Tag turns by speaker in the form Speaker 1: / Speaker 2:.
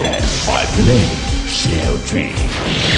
Speaker 1: And I play shell be.